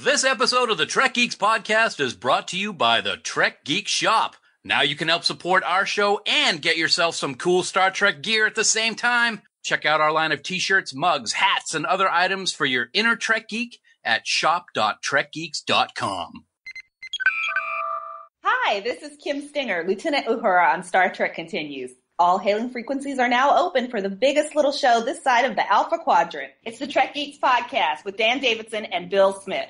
This episode of the Trek Geeks podcast is brought to you by the Trek Geek Shop. Now you can help support our show and get yourself some cool Star Trek gear at the same time. Check out our line of t-shirts, mugs, hats, and other items for your inner Trek geek at shop.trekgeeks.com. Hi, this is Kim Stinger, Lieutenant Uhura on Star Trek Continues. All hailing frequencies are now open for the biggest little show this side of the Alpha Quadrant. It's the Trek Geeks podcast with Dan Davidson and Bill Smith.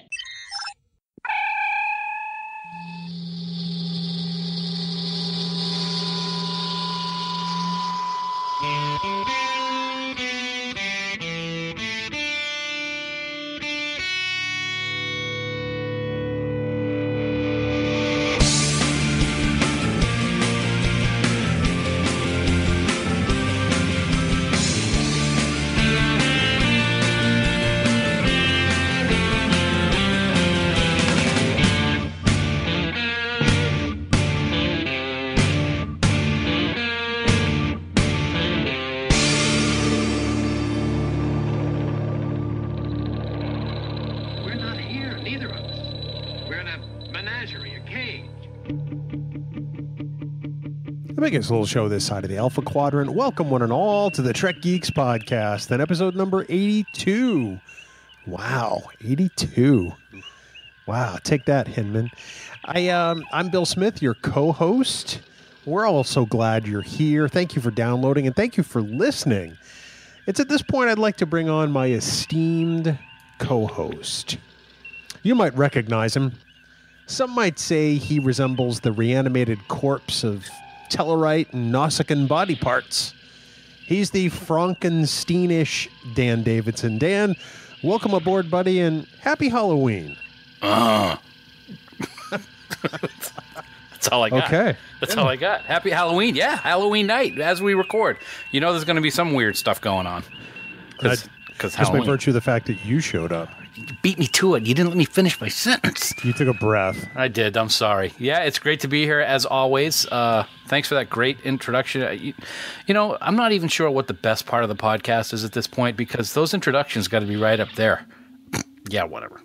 Biggest little show this side of the Alpha Quadrant. Welcome, one and all, to the Trek Geeks podcast, and episode number 82. Wow, 82. Wow, take that, Hinman. I, um, I'm Bill Smith, your co host. We're all so glad you're here. Thank you for downloading and thank you for listening. It's at this point I'd like to bring on my esteemed co host. You might recognize him. Some might say he resembles the reanimated corpse of Tellarite and Nausicaan body parts. He's the Frankensteinish Dan Davidson. Dan, welcome aboard, buddy, and happy Halloween. Ah. That's all I got. Okay. That's all I got. Happy Halloween. Yeah, Halloween night as we record. You know there's going to be some weird stuff going on. Because Just by virtue of the fact that you showed up. You beat me to it. You didn't let me finish my sentence. You took a breath. I did. I'm sorry. Yeah, it's great to be here as always. Uh, thanks for that great introduction. Uh, You, you know, I'm not even sure what the best part of the podcast is at this point because those introductions got to be right up there. yeah, whatever.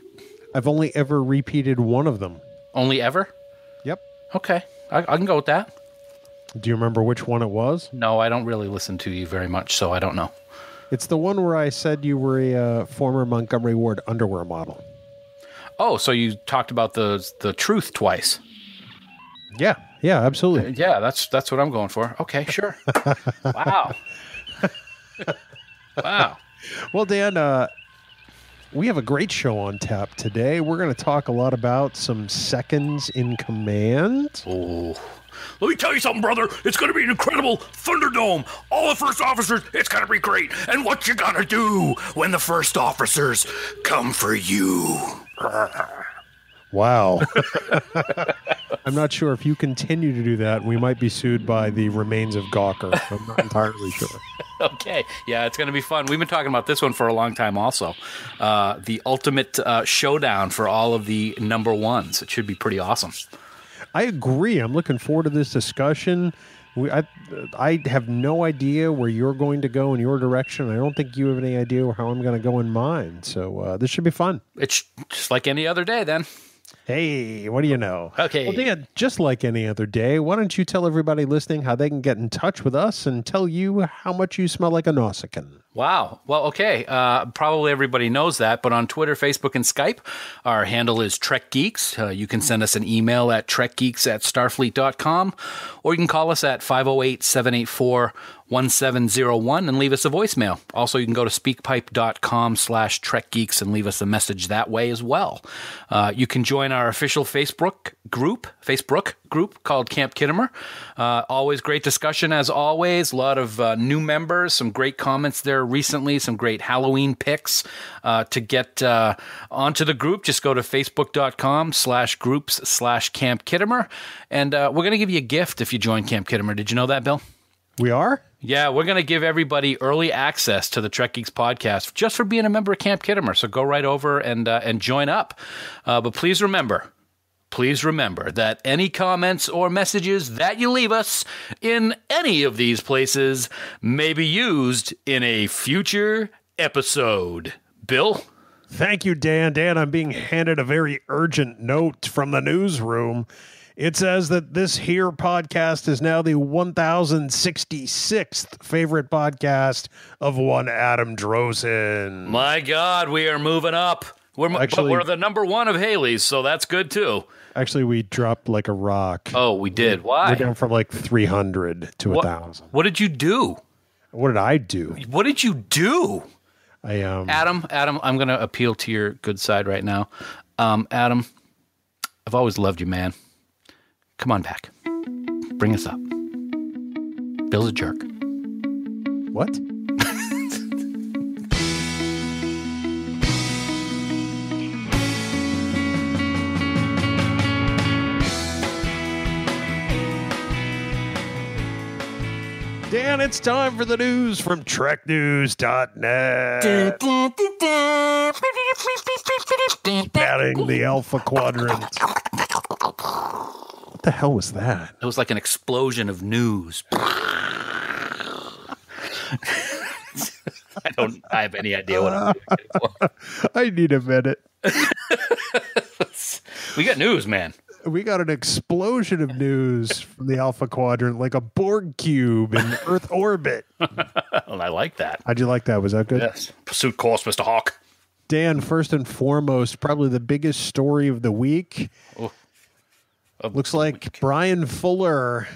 I've only ever repeated one of them. Only ever? Yep. Okay, I, I can go with that. Do you remember which one it was? No, I don't really listen to you very much, so I don't know. It's the one where I said you were a uh, former Montgomery Ward underwear model. Oh, so you talked about the the truth twice. Yeah. Yeah, absolutely. Yeah, that's that's what I'm going for. Okay, sure. wow. wow. Well, Dan, uh, we have a great show on tap today. We're going to talk a lot about some seconds in command. Oh. Let me tell you something, brother. It's going to be an incredible Thunderdome. All the first officers, it's going to be great. And what you going to do when the first officers come for you? Wow. I'm not sure if you continue to do that, we might be sued by the remains of Gawker. I'm not entirely sure. Okay. Yeah, it's going to be fun. We've been talking about this one for a long time also. Uh, the ultimate uh, showdown for all of the number ones. It should be pretty awesome. I agree. I'm looking forward to this discussion. We, I, I have no idea where you're going to go in your direction. I don't think you have any idea how I'm going to go in mine. So uh, this should be fun. It's just like any other day then. Hey, what do you know? Okay. Well, Dan, just like any other day, why don't you tell everybody listening how they can get in touch with us and tell you how much you smell like a Nausicaan? Wow. Well, okay. Uh, probably everybody knows that, but on Twitter, Facebook, and Skype, our handle is Trek Geeks. Uh, you can send us an email at trekgeeks at starfleet.com, or you can call us at 508 784 1701 and leave us a voicemail. Also, you can go to speakpipe.com slash trekgeeks and leave us a message that way as well. Uh, you can join our official Facebook group, Facebook group called Camp Khitomer. Uh, always great discussion as always. A lot of uh, new members, some great comments there recently, some great Halloween picks. Uh, to get uh, onto the group, just go to facebook.com slash groups slash Camp Khitomer. And uh, we're going to give you a gift if you join Camp Khitomer. Did you know that, Bill? We are? Yeah, we're going to give everybody early access to the Trek Geeks podcast just for being a member of Camp Khitomer. So go right over and uh, and join up. Uh, but please remember, please remember that any comments or messages that you leave us in any of these places may be used in a future episode. Bill, Thank you, Dan. Dan, I'm being handed a very urgent note from the newsroom. It says that this here podcast is now the 1066th favorite podcast of one Adam Drosen. My God, we are moving up. We're Actually- but we're the number one of Haley's, so that's good too. Actually, we dropped like a rock. Oh, we did. Why? We're down from like 300 to a What, 1,000. what did you do? What did I do? What did you do? I um Adam, Adam, I'm going to appeal to your good side right now. Um, Adam, I've always loved you, man. Come on back. Bring us up. Bill's a jerk. what? Dan, it's time for the news from TrekNews.net. Batting the Alpha Quadrant. What the hell was that? It was like an explosion of news. I don't I have any idea what I'm doing. I need a minute. We got news, man. We got an explosion of news from the Alpha Quadrant, like a Borg cube in Earth orbit. Well, I like that. How'd you like that? Was that good? Yes. Pursuit course, Mr. Hawk. Dan, first and foremost, probably the biggest story of the week. Of Looks like. Bryan Fuller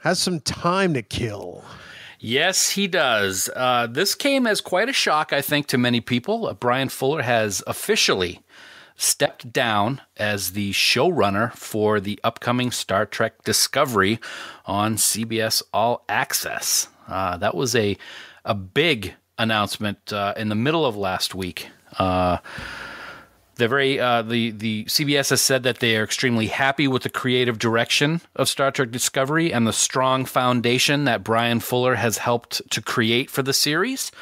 has some time to kill. Yes, he does. Uh, this came as quite a shock, I think, to many people. Uh, Bryan Fuller has officially stepped down as the showrunner for the upcoming Star Trek Discovery on CBS All Access. Uh, that was a a big announcement uh, in the middle of last week. They're very uh, the the CBS has said that they are extremely happy with the creative direction of Star Trek Discovery and the strong foundation that Bryan Fuller has helped to create for the series.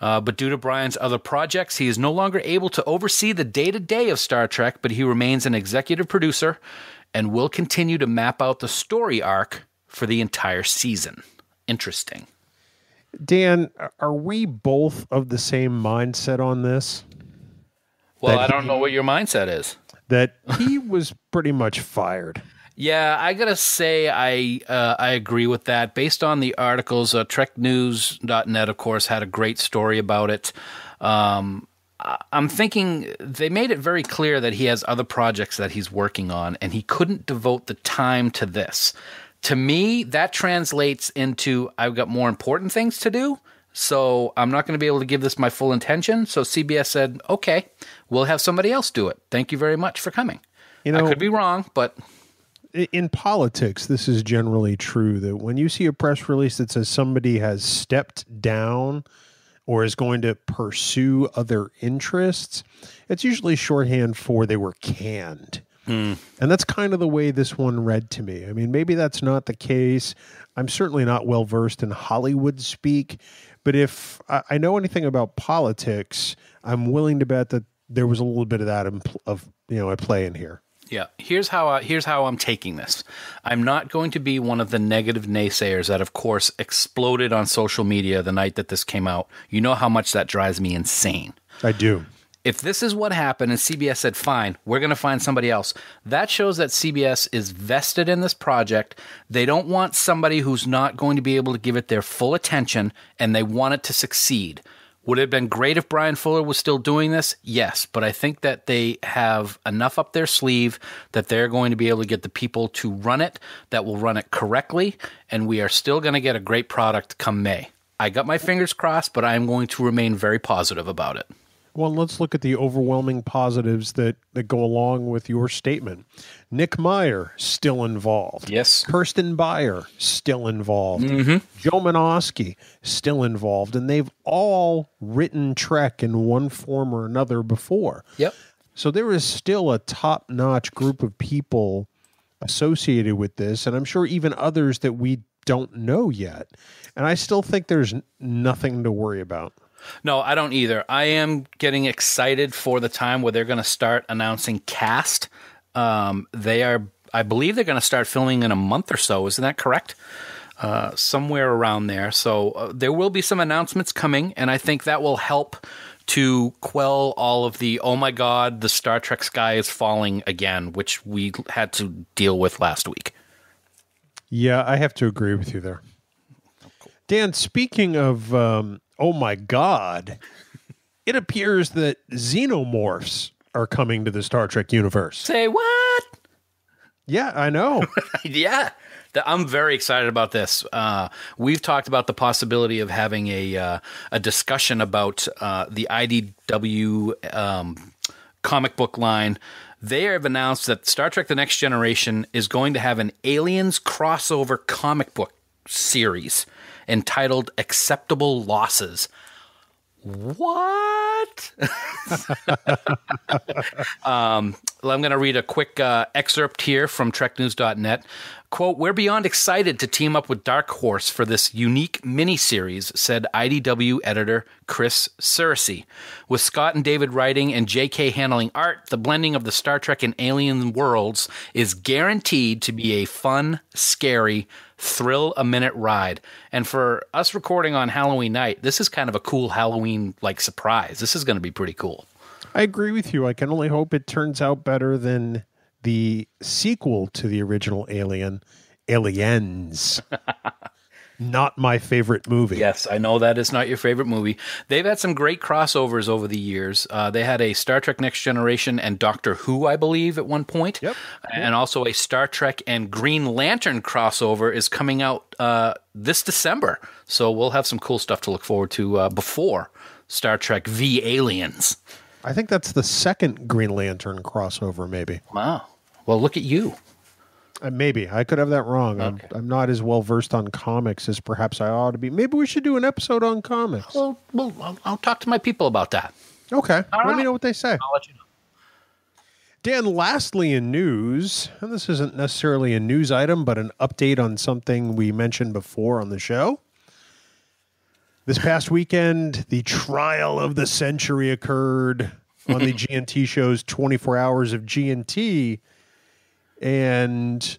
Uh, but due to Bryan's other projects, he is no longer able to oversee the day to day of Star Trek. But he remains an executive producer and will continue to map out the story arc for the entire season. Interesting. Dan, are we both of the same mindset on this? Well, I don't know what your mindset is. That he was pretty much fired. Yeah, I gotta say I uh, I agree with that. Based on the articles, uh, TrekNews.net, of course, had a great story about it. Um, I'm thinking they made it very clear that he has other projects that he's working on, and he couldn't devote the time to this. To me, that translates into I've got more important things to do. So I'm not going to be able to give this my full intention. So CBS said, "Okay, we'll have somebody else do it. Thank you very much for coming." You know, I could be wrong, but in politics, this is generally true that when you see a press release that says somebody has stepped down or is going to pursue other interests, it's usually shorthand for they were canned. Hmm. And that's kind of the way this one read to me. I mean, maybe that's not the case. I'm certainly not well versed in Hollywood speak, but if I I know anything about politics, I'm willing to bet that there was a little bit of that in, of you know at play in here. Yeah, here's how I, here's how I'm taking this. I'm not going to be one of the negative naysayers that, of course, exploded on social media the night that this came out. You know how much that drives me insane. I do. If this is what happened and CBS said, fine, we're going to find somebody else, that shows that CBS is vested in this project. They don't want somebody who's not going to be able to give it their full attention and they want it to succeed. Would it have been great if Bryan Fuller was still doing this? Yes, but I think that they have enough up their sleeve that they're going to be able to get the people to run it that will run it correctly, and we are still going to get a great product come May. I got my fingers crossed, but I am going to remain very positive about it. Well, let's look at the overwhelming positives that, that go along with your statement. Nick Meyer, still involved. Yes. Kirsten Beyer, still involved. Mm-hmm. Joe Menosky, still involved. And they've all written Trek in one form or another before. Yep. So there is still a top notch group of people associated with this. And I'm sure even others that we don't know yet. And I still think there's nothing to worry about. No, I don't either. I am getting excited for the time where they're going to start announcing cast. Um, they are, I believe, they're going to start filming in a month or so. Isn't that correct? Uh, somewhere around there. So uh, there will be some announcements coming, and I think that will help to quell all of the oh my god, the Star Trek sky is falling again, which we had to deal with last week. Yeah, I have to agree with you there. Dan, speaking of, um, oh my God, it appears that xenomorphs are coming to the Star Trek universe. Say what? Yeah, I know. yeah. I'm very excited about this. Uh, we've talked about the possibility of having a uh, a discussion about uh, the IDW um, comic book line. They have announced that Star Trek: The Next Generation is going to have an aliens crossover comic book series entitled "Acceptable Losses." What? um, I'm going to read a quick uh, excerpt here from TrekNews.net. Quote, We're beyond excited to team up with Dark Horse for this unique miniseries, said IDW editor Chris Cerasi. With Scott and David writing and JK handling art, the blending of the Star Trek and alien worlds is guaranteed to be a fun, scary, thrill a minute ride. And for us recording on Halloween night, this is kind of a cool Halloween like surprise. This is going to be pretty cool. I agree with you. I can only hope it turns out better than the sequel to the original Alien, Aliens. not my favorite movie. Yes, I know that is not your favorite movie. They've had some great crossovers over the years. Uh, they had a Star Trek Next Generation and Doctor Who, I believe, at one point. Yep. And also a Star Trek and Green Lantern crossover is coming out uh, this December. So we'll have some cool stuff to look forward to uh, before Star Trek V Aliens. I think that's the second Green Lantern crossover, maybe. Wow. Well, look at you. Uh, maybe I could have that wrong. Okay. I'm, I'm not as well versed on comics as perhaps I ought to be. Maybe we should do an episode on comics. Well, well I'll, I'll talk to my people about that. Okay, All let me know what they say. I'll let you know. Dan, lastly in news, and this isn't necessarily a news item, but an update on something we mentioned before on the show. This past weekend, the trial of the century occurred on the G&T show's 24 Hours of G&T, and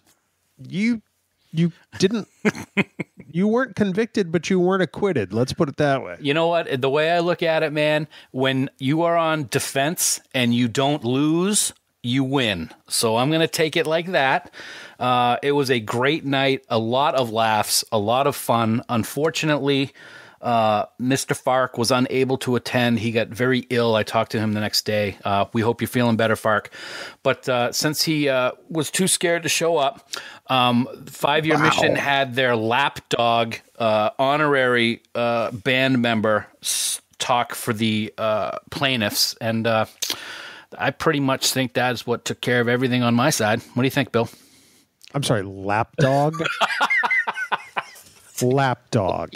you you didn't you weren't convicted, but you weren't acquitted. Let's put it that way. You know what? The way I look at it, man, when you are on defense and you don't lose, you win. So I'm going to take it like that. Uh, it was a great night, a lot of laughs, a lot of fun. Unfortunately, uh, Mr. Fark was unable to attend. He got very ill. I talked to him the next day. Uh, we hope you're feeling better, Fark. But uh, since he uh, was too scared to show up, um, Five Year Mission had their lapdog uh, honorary uh, band member talk for the uh, plaintiffs. And uh, I pretty much think that's what took care of everything on my side. What do you think, Bill? I'm sorry, lapdog. lapdog.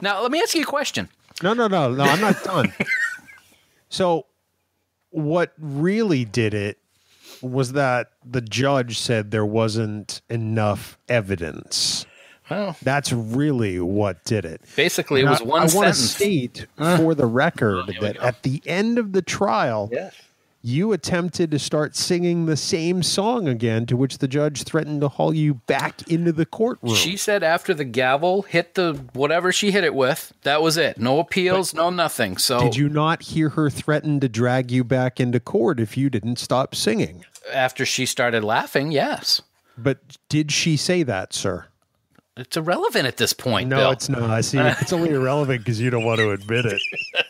Now, let me ask you a question. No, no, no, no. I'm not done. so, what really did it was that the judge said there wasn't enough evidence. Well, That's really what did it. basically, it was I- one I, want to state for the record we that at the end of the trial, you attempted to start singing the same song again, to which the judge threatened to haul you back into the courtroom. She said after the gavel hit the whatever she hit it with, that was it. No appeals, no nothing. So Did you not hear her threaten to drag you back into court if you didn't stop singing? after she started laughing, yes. But did she say that, sir? It's irrelevant at this point, No, Bill. it's not. I see. It's only irrelevant because you don't want to admit it.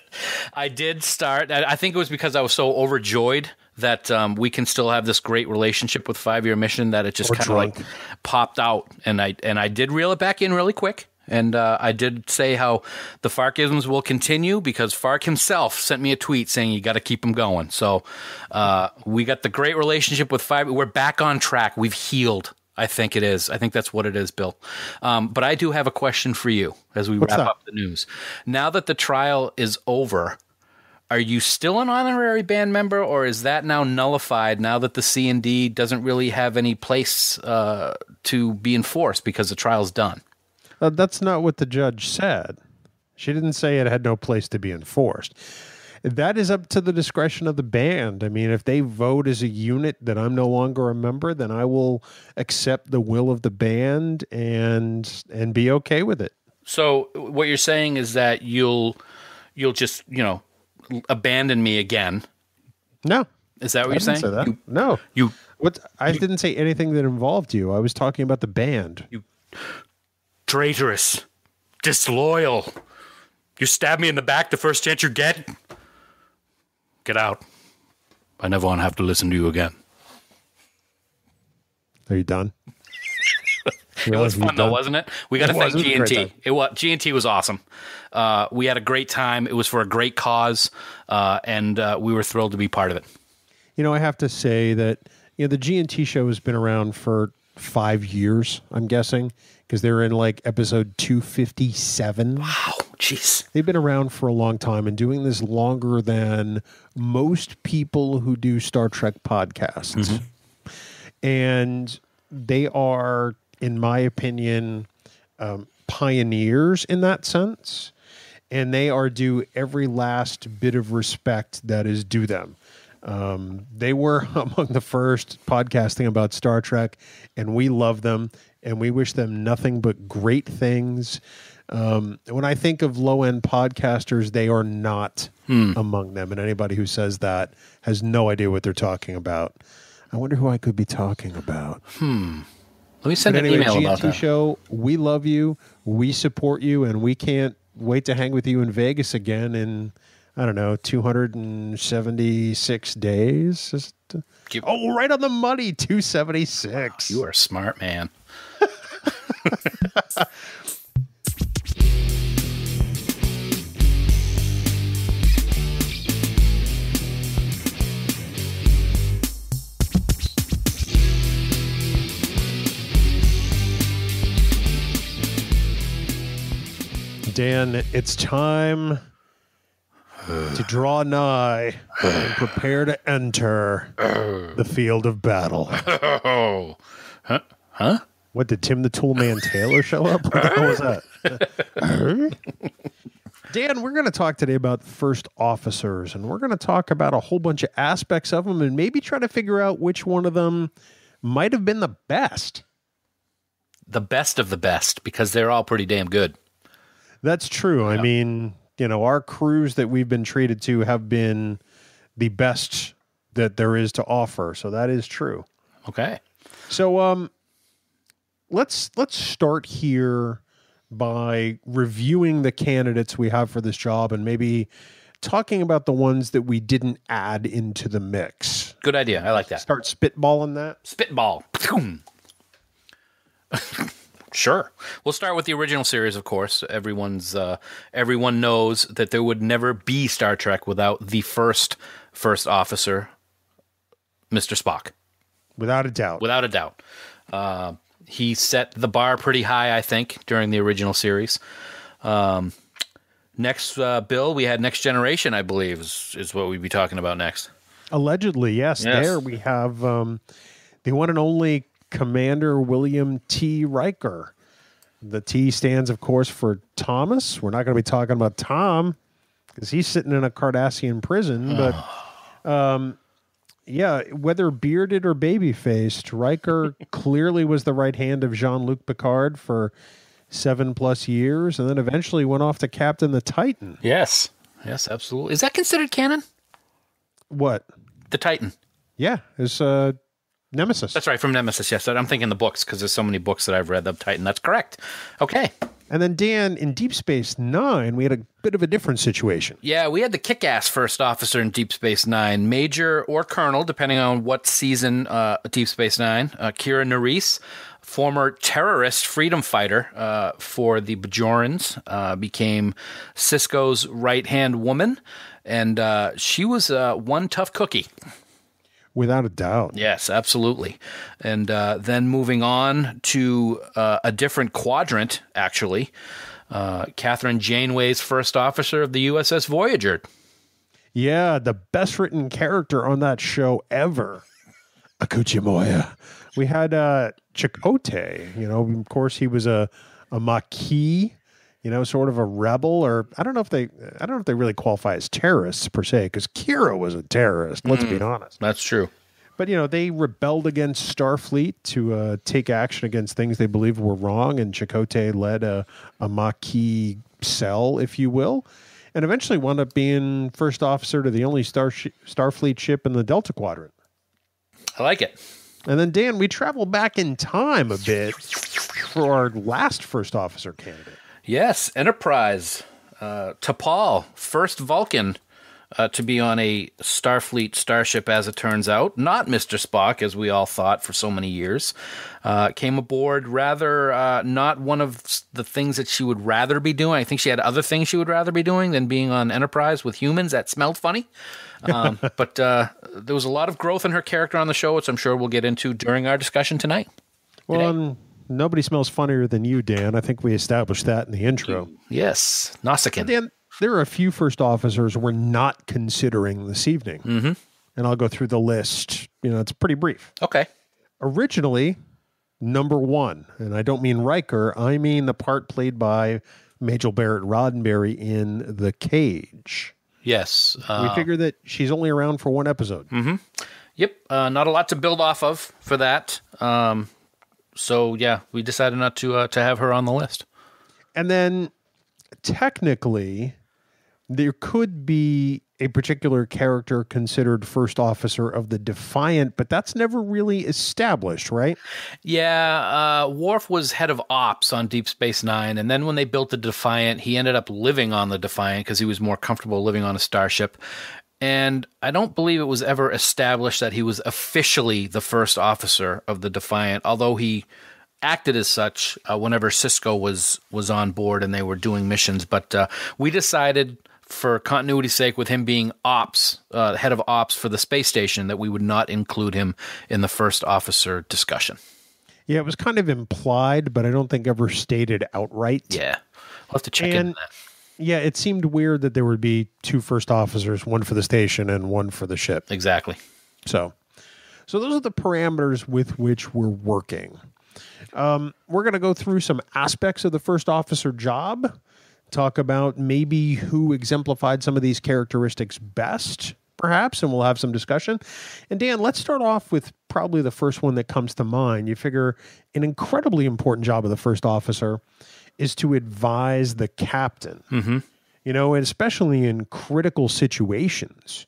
I did start. I think it was because I was so overjoyed that um, we can still have this great relationship with Five Year Mission that it just kind of like popped out, and I and I did reel it back in really quick. And uh, I did say how the Farkisms will continue because Fark himself sent me a tweet saying you got to keep them going. So uh, we got the great relationship with Five. We're back on track. We've healed. I think it is. I think that's what it is, Bill. Um, but I do have a question for you as we What's wrap that? up the news. Now that the trial is over, are you still an honorary band member, or is that now nullified now that the C and D doesn't really have any place uh, to be enforced because the trial's done? Uh, that's not what the judge said. She didn't say it had no place to be enforced. That is up to the discretion of the band. I mean, if they vote as a unit that I'm no longer a member, then I will accept the will of the band and and be okay with it. So what you're saying is that you'll you'll just you know abandon me again. No, Is that what I you're saying? say. You, no, you what? I didn't say anything that involved you. I was talking about the band. You traitorous, disloyal. You stab me in the back the first chance you get. Get out. I never want to have to listen to you again. Are you done? It was fun though, wasn't it? We got to thank was. It was a G&T. It was G&T was awesome. Uh, we had a great time. It was for a great cause, uh, and uh, we were thrilled to be part of it. You know, I have to say that you know the G and T show has been around for five years. I'm guessing because they're in like episode 257. Wow, jeez. They've been around for a long time and doing this longer than most people who do Star Trek podcasts. And they are, in my opinion, um, pioneers in that sense. And they are due every last bit of respect that is due them. Um, they were among the first podcasting about Star Trek, and we love them, and we wish them nothing but great things. Um, when I think of low end podcasters, they are not among them, and anybody who says that has no idea what they're talking about. I wonder who I could be talking about. Hmm. Let me send But an anyway, email about that. show, we love you, we support you, and we can't wait to hang with you in Vegas again in I don't know 276 days. Just, uh, oh, right on the money, 276. You are smart man. Dan, it's time to draw nigh and prepare to enter the field of battle. Oh, huh? Huh? What did Tim the Toolman Taylor show up? What the hell was that? Dan, we're going to talk today about first officers, and we're going to talk about a whole bunch of aspects of them and maybe try to figure out which one of them might have been the best. The best of the best because they're all pretty damn good. That's true. I mean, you know, our crews that we've been treated to have been the best that there is to offer. So that is true. Okay. So um let's let's start here by reviewing the candidates we have for this job and maybe talking about the ones that we didn't add into the mix. Good idea. I like that. Start spitballing that. Spitball. sure. We'll start with the original series, of course. Everyone's uh, everyone knows that there would never be Star Trek without the first first officer, Mr. Spock. Without a doubt. without a doubt. Uh, he set the bar pretty high, I think, during the original series. Um, next, uh, Bill, we had Next Generation, I believe, is, is what we'd be talking about next. Allegedly, yes. Yes. There we have um, the one and only Commander William T. Riker. The T stands, of course, for Thomas. We're not going to be talking about Tom because he's sitting in a Cardassian prison. But um, yeah, whether bearded or baby faced, Riker clearly was the right hand of Jean Luc Picard for seven plus years and then eventually went off to captain the Titan. Yes. Yes, absolutely. Is that considered canon? What? The Titan. Yeah, it's uh, Nemesis. That's right, from Nemesis. Yes, I'm thinking the books because there's so many books that I've read. of Titan. That's correct. Okay. And then Dan, in Deep Space Nine, we had a bit of a different situation. Yeah, we had the kick-ass first officer in Deep Space Nine, Major or Colonel, depending on what season uh, Deep Space Nine. Uh, Kira Nerys, former terrorist freedom fighter uh, for the Bajorans, uh, became Sisko's right-hand woman, and uh, she was uh, one tough cookie. Without a doubt. Yes, absolutely. And uh, then moving on to uh, a different quadrant, actually. Uh, Kathryn Janeway's first officer of the USS Voyager. Yeah, the best written character on that show ever. Akuchimoya. We had uh Chakotay, you know, of course he was a a Maquis, you know, sort of a rebel, or I don't know if they I don't know if they really qualify as terrorists per se, because Kira was a terrorist, let's be honest. That's true. But you know, they rebelled against Starfleet to uh, take action against things they believed were wrong, and Chakotay led a, a Maquis cell, if you will. and eventually wound up being first officer to the only star sh- Starfleet ship in the Delta Quadrant. I like it. And then, Dan, we travel back in time a bit for our last first officer candidate. Yes, Enterprise. Uh, T'Pol, first Vulcan uh, to be on a Starfleet starship, as it turns out. Not Mr. Spock, as we all thought for so many years. Uh, came aboard rather uh, not one of the things that she would rather be doing. I think she had other things she would rather be doing than being on Enterprise with humans. That smelled funny. Um, but uh, there was a lot of growth in her character on the show, which I'm sure we'll get into during our discussion tonight. Well, um, nobody smells funnier than you, Dan. I think we established that in the intro. Yes, Nausicaan. Dan, there are a few first officers we're not considering this evening. Mm-hmm. And I'll go through the list. You know, it's pretty brief. Okay. Originally, number one, and I don't mean Riker, I mean the part played by Majel Barrett Roddenberry in The Cage. Yes. Uh, we figure that she's only around for one episode. Mm-hmm. Yep. Uh, not a lot to build off of for that. Um, so yeah, we decided not to uh, to have her on the list. And then technically, there could be a particular character considered first officer of the Defiant, but that's never really established, right? Yeah, uh, Worf was head of ops on Deep Space Nine, and then when they built the Defiant, he ended up living on the Defiant because he was more comfortable living on a starship. And I don't believe it was ever established that he was officially the first officer of the Defiant, although he acted as such uh, whenever Sisko was was on board and they were doing missions. But uh, we decided for continuity's sake, with him being ops, uh, head of ops for the space station, that we would not include him in the first officer discussion. Yeah, it was kind of implied, but I don't think ever stated outright. Yeah, we'll have to check and, in that. Yeah, it seemed weird that there would be two first officers, one for the station and one for the ship. Exactly. So, so those are the parameters with which we're working. Um, we're going to go through some aspects of the first officer job talk about maybe who exemplified some of these characteristics best, perhaps, and we'll have some discussion. And Dan, let's start off with probably the first one that comes to mind. You figure an incredibly important job of the first officer is to advise the captain, mm-hmm. you know, and especially in critical situations.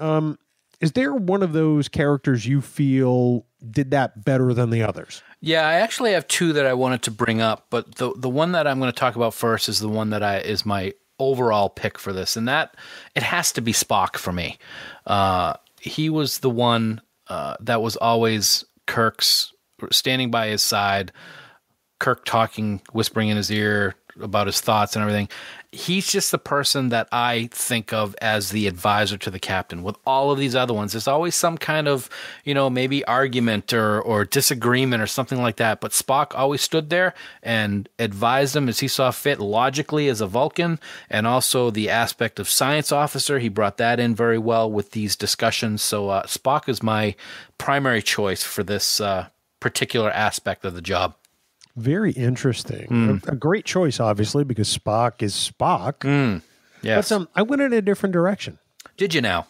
Um, is there one of those characters you feel did that better than the others? Yeah, I actually have two that I wanted to bring up, but the the one that I'm going to talk about first is the one that I is my overall pick for this, and that it has to be Spock for me. Uh, he was the one uh, that was always Kirk's standing by his side, Kirk talking, whispering in his ear about his thoughts and everything he's just the person that I think of as the advisor to the captain. With all of these other ones, there's always some kind of, you know, maybe argument or, or disagreement or something like that. But Spock always stood there and advised him as he saw fit, logically as a Vulcan, and also the aspect of science officer. He brought that in very well with these discussions. So uh, Spock is my primary choice for this uh, particular aspect of the job. Very interesting. Mm. A, a, great choice, obviously, because Spock is Spock. Mm. Yes. But um, I went in a different direction. Did you now?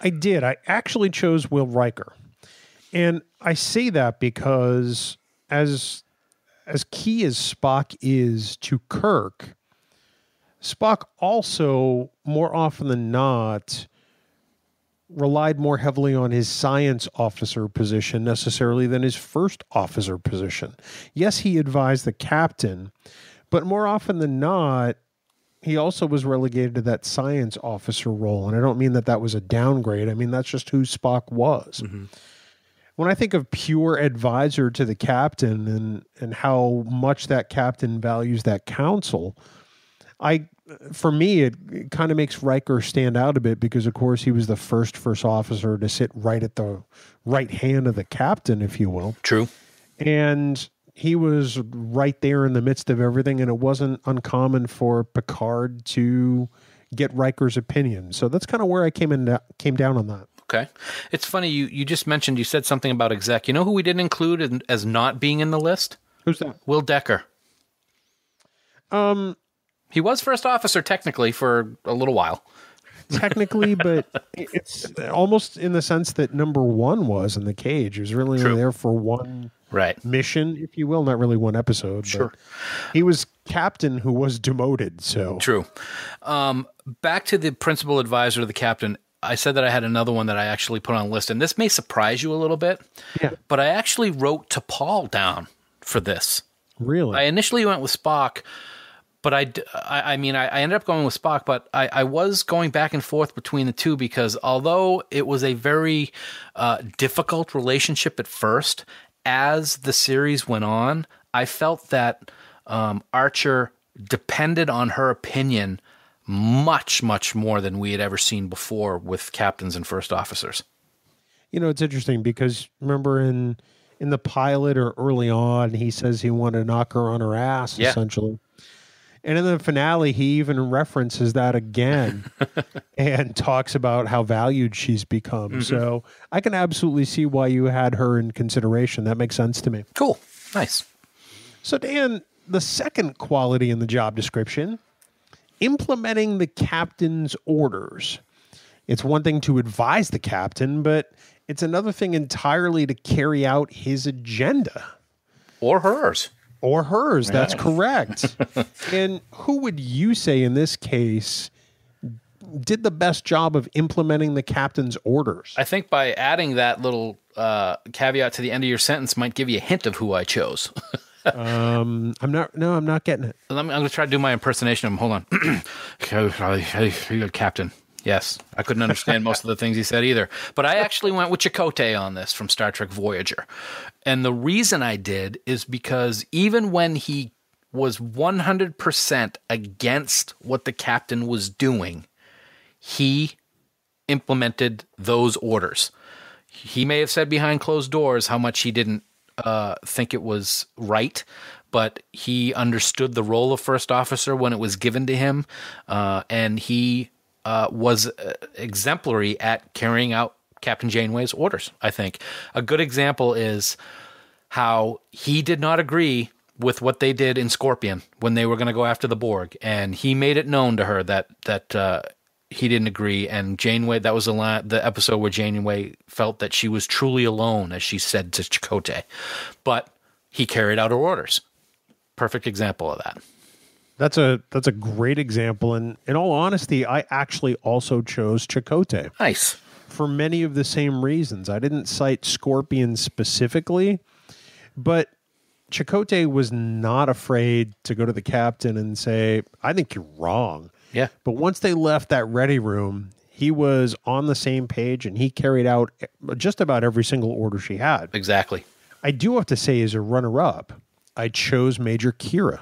I did. I actually chose Will Riker. And I say that because as as key as Spock is to Kirk, Spock also more often than not relied more heavily on his science officer position necessarily than his first officer position. Yes, he advised the captain, but more often than not, he also was relegated to that science officer role. And I don't mean that that was a downgrade. I mean, that's just who Spock was. Mm-hmm. When I think of pure advisor to the captain and, and how much that captain values that counsel, I for me, it, it kind of makes Riker stand out a bit because, of course, he was the first first officer to sit right at the right hand of the captain, if you will. True. And he was right there in the midst of everything, and it wasn't uncommon for Picard to get Riker's opinion. So that's kind of where I came in came down on that. Okay, it's funny you you just mentioned you said something about exec. You know who we didn't include in, as not being in the list? Who's that? Will Decker. Um, he was first officer technically for a little while. Technically, but it's almost in the sense that number one was in the cage. He was really only there for one Right. mission, if you will. Not really one episode. Sure. He was captain who was demoted. So True. Um, back to the principal advisor to the captain. I said that I had another one that I actually put on a list, and this may surprise you a little bit. Yeah. But I actually wrote T'Pol down for this. really, I initially went with Spock, but I, I mean, I, I ended up going with Spock, but I, I was going back and forth between the two because although it was a very uh, difficult relationship at first, as the series went on, I felt that um, Archer depended on her opinion much, much more than we had ever seen before with captains and first officers. you know, it's interesting because remember in in the pilot or early on, he says he wanted to knock her on her ass, Yeah. essentially. And in the finale, he even references that again and talks about how valued she's become. Mm-hmm. So I can absolutely see why you had her in consideration. That makes sense to me. Cool. Nice. So, Dan, the second quality in the job description implementing the captain's orders. It's one thing to advise the captain, but it's another thing entirely to carry out his agenda Or hers. Or hers. That's correct. and who would you say in this case did the best job of implementing the captain's orders? I think by adding that little uh, caveat to the end of your sentence might give you a hint of who I chose. Um, I'm not. No, I'm not getting it. Let me, I'm going to try to do my impersonation of him. Hold on. Captain. Yes, I couldn't understand most of the things he said either. But I actually went with Chakotay on this from Star Trek Voyager. And the reason I did is because even when he was 100% against what the captain was doing, he implemented those orders. He may have said behind closed doors how much he didn't uh, think it was right, but he understood the role of first officer when it was given to him, uh, and he uh, was uh, exemplary at carrying out Captain Janeway's orders. I think a good example is how he did not agree with what they did in Scorpion when they were going to go after the Borg, and he made it known to her that that uh, he didn't agree. And Janeway, that was the la- the episode where Janeway felt that she was truly alone, as she said to Chakotay, but he carried out her orders. Perfect example of that. That's a that's a great example. And in all honesty, I actually also chose Chakotay. Nice. for many of the same reasons. I didn't cite Scorpion specifically, but Chakotay was not afraid to go to the captain and say, I think you're wrong. Yeah. But once they left that ready room, he was on the same page and he carried out just about every single order she had. Exactly. I do have to say, as a runner up, I chose Major Kira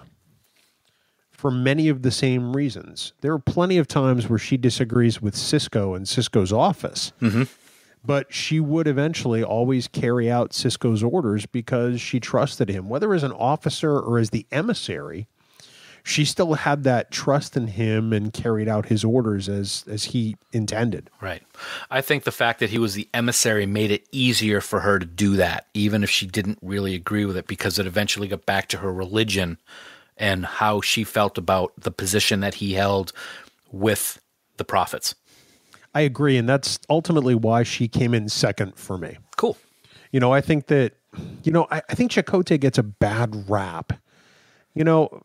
for many of the same reasons. There are plenty of times where she disagrees with Sisko and Sisko's office, mm-hmm. but she would eventually always carry out Sisko's orders because she trusted him, whether as an officer or as the emissary. She still had that trust in him and carried out his orders as as he intended. Right. I think the fact that he was the emissary made it easier for her to do that, even if she didn't really agree with it, because it eventually got back to her religion and how she felt about the position that he held with the prophets. I agree, and that's ultimately why she came in second for me. Cool. You know, I think that, you know, I, I think Chakotay gets a bad rap. You know,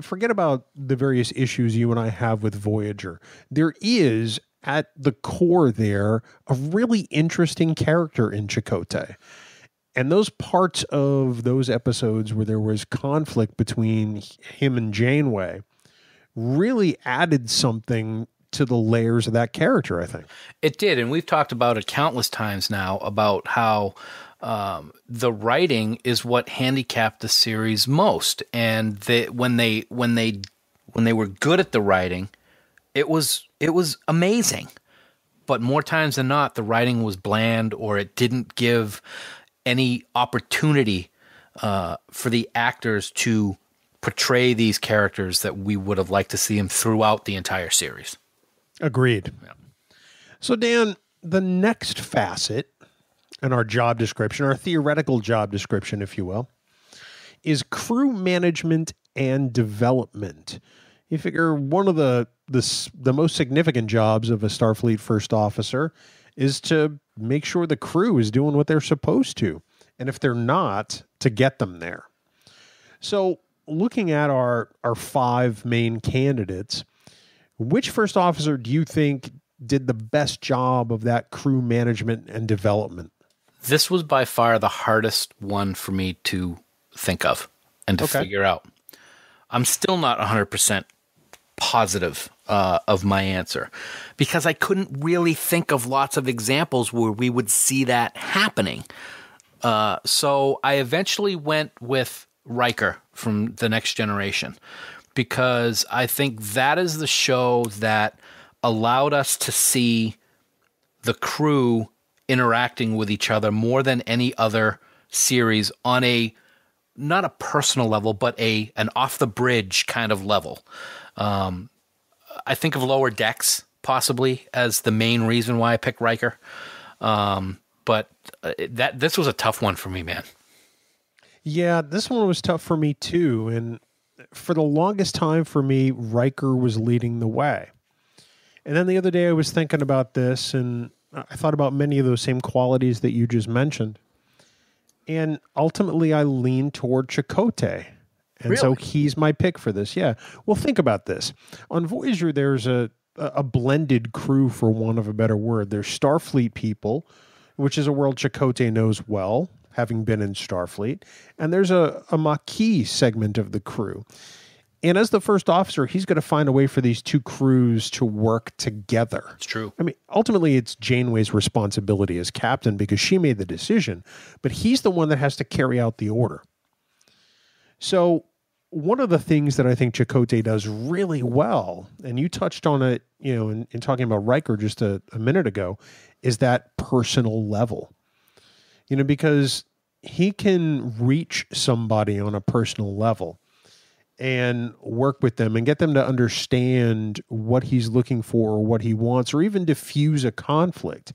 forget about the various issues you and I have with Voyager. There is, at the core there, a really interesting character in Chakotay. And those parts of those episodes where there was conflict between him and Janeway really added something to the layers of that character, I think. It did, and we've talked about it countless times now about how um, the writing is what handicapped the series most, and when they when they when they were good at the writing, it was it was amazing. But more times than not, the writing was bland, or it didn't give any opportunity uh, for the actors to portray these characters that we would have liked to see them throughout the entire series. Agreed. So, Dan, the next facet in our job description, our theoretical job description, if you will, is crew management and development. You figure one of the the, the most significant jobs of a Starfleet first officer is to make sure the crew is doing what they're supposed to. And if they're not, to get them there. So, looking at our our five main candidates, which first officer do you think did the best job of that crew management and development? This was by far the hardest one for me to think of and to Okay. figure out. I'm still not 100% positive uh, of my answer because I couldn't really think of lots of examples where we would see that happening. Uh, so I eventually went with Riker from The Next Generation because I think that is the show that allowed us to see the crew interacting with each other more than any other series on a not a personal level, but a an off the bridge kind of level. Um, I think of Lower Decks possibly as the main reason why I picked Riker. Um, but uh, that this was a tough one for me, man. Yeah, this one was tough for me too. And for the longest time for me, Riker was leading the way. And then the other day I was thinking about this and I thought about many of those same qualities that you just mentioned. And ultimately I leaned toward Chakotay. And so he's my pick for this. Yeah. Well, think about this. On Voyager, there's a, a blended crew, for want of a better word. There's Starfleet people, which is a world Chakotay knows well, having been in Starfleet. And there's a, a Maquis segment of the crew. And as the first officer, he's going to find a way for these two crews to work together. It's true. I mean, ultimately, it's Janeway's responsibility as captain because she made the decision, but he's the one that has to carry out the order. So, one of the things that I think Chakotay does really well, and you touched on it, you know, in, in talking about Riker just a, a minute ago, is that personal level. You know, because he can reach somebody on a personal level and work with them and get them to understand what he's looking for or what he wants or even diffuse a conflict.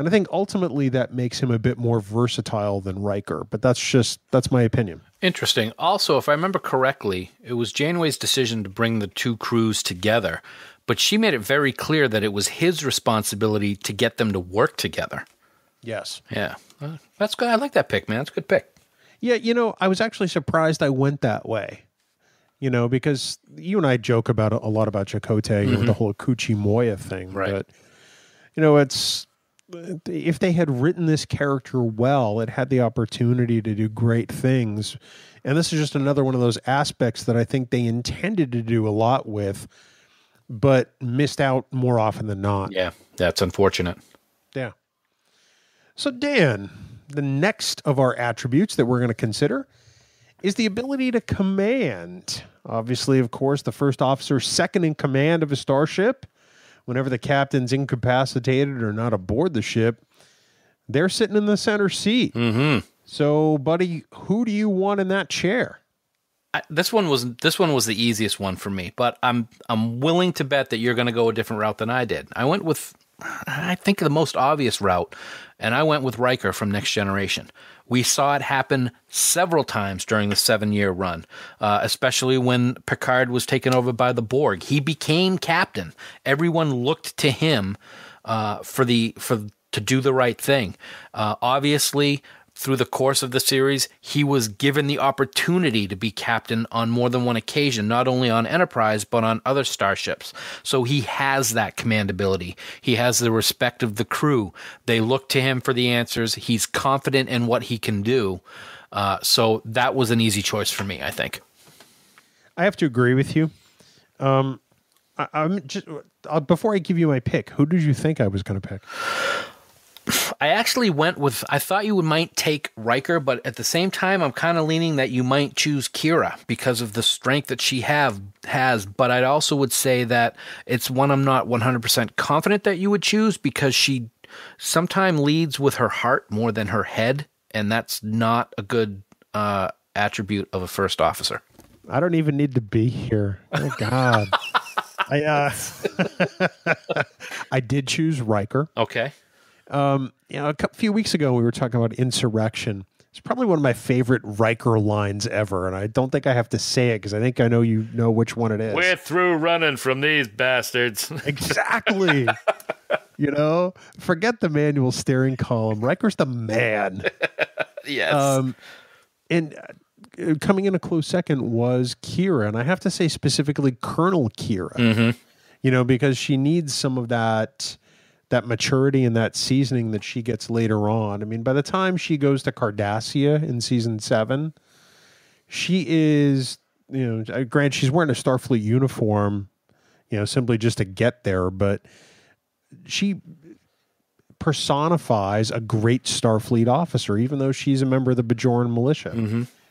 And I think ultimately that makes him a bit more versatile than Riker, but that's just that's my opinion. Interesting. Also, if I remember correctly, it was Janeway's decision to bring the two crews together, but she made it very clear that it was his responsibility to get them to work together. Yes. Yeah, that's good. I like that pick, man. That's a good pick. Yeah, you know, I was actually surprised I went that way. You know, because you and I joke about a lot about Chakotay, know, mm-hmm. the whole Kuchi Moya thing. Right. But you know, it's if they had written this character well, it had the opportunity to do great things. And this is just another one of those aspects that I think they intended to do a lot with, but missed out more often than not. Yeah, that's unfortunate. Yeah. So, Dan, the next of our attributes that we're going to consider is the ability to command. Obviously, of course, the first officer, second in command of a starship. Whenever the captain's incapacitated or not aboard the ship, they're sitting in the center seat. Mm-hmm. So, buddy, who do you want in that chair? I, this one was this one was the easiest one for me, but I'm I'm willing to bet that you're going to go a different route than I did. I went with I think the most obvious route, and I went with Riker from Next Generation. We saw it happen several times during the seven year run, uh, especially when Picard was taken over by the Borg. He became captain. Everyone looked to him uh, for the for to do the right thing. Uh, obviously, through the course of the series, he was given the opportunity to be captain on more than one occasion, not only on Enterprise, but on other starships. So he has that command ability. He has the respect of the crew. They look to him for the answers. He's confident in what he can do. Uh, so that was an easy choice for me, I think. I have to agree with you. Um, I, I'm just uh, before I give you my pick. Who did you think I was going to pick? I actually went with. I thought you might take Riker, but at the same time, I'm kind of leaning that you might choose Kira because of the strength that she have has. But I also would say that it's one I'm not 100 percent confident that you would choose because she sometimes leads with her heart more than her head, and that's not a good uh, attribute of a first officer. I don't even need to be here. Oh God. I uh, I did choose Riker. Okay. Um, you know, a few weeks ago we were talking about insurrection. It's probably one of my favorite Riker lines ever, and I don't think I have to say it because I think I know you know which one it is. We're through running from these bastards. exactly. you know, forget the manual steering column. Riker's the man. yes. Um, and uh, coming in a close second was Kira, and I have to say specifically Colonel Kira. You know, because she needs some of that that maturity and that seasoning that she gets later on. I mean, by the time she goes to Cardassia in season seven, she is, you know, uh, grant she's wearing a Starfleet uniform, you know, simply just to get there, but she personifies a great Starfleet officer, even though she's a member of the Bajoran militia.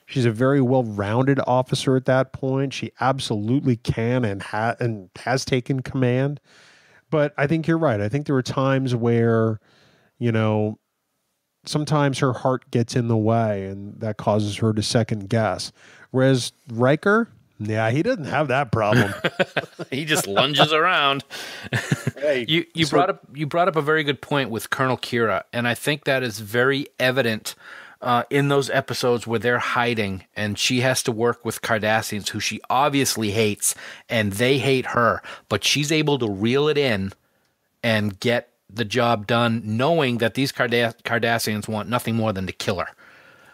She's a very well-rounded officer at that point. She absolutely can and ha- and has taken command. But I think you're right. I think there were times where, you know, sometimes her heart gets in the way, and that causes her to second guess. Whereas Riker, yeah, he doesn't have that problem. he just lunges around. Hey, You you so- brought up you brought up a very good point with Colonel Kira, and I think that is very evident uh, in those episodes where they're hiding, and she has to work with Cardassians who she obviously hates, and they hate her, but she's able to reel it in and get the job done, knowing that these Carda- Cardassians want nothing more than to kill her.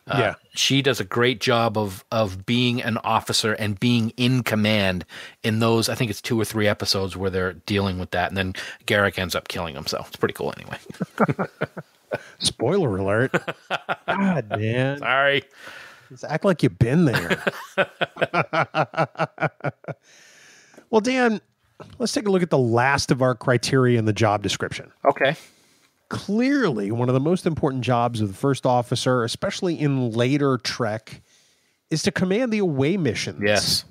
Uh, yeah. she does a great job of of being an officer and being in command in those I think it's two or three episodes where they're dealing with that and then Garak ends up killing him so it's pretty cool anyway. Spoiler alert. God, man. Sorry. Just act like you've been there. well, Dan, let's take a look at the last of our criteria in the job description. Okay. Clearly, one of the most important jobs of the first officer, especially in later Trek, is to command the away missions. Yes.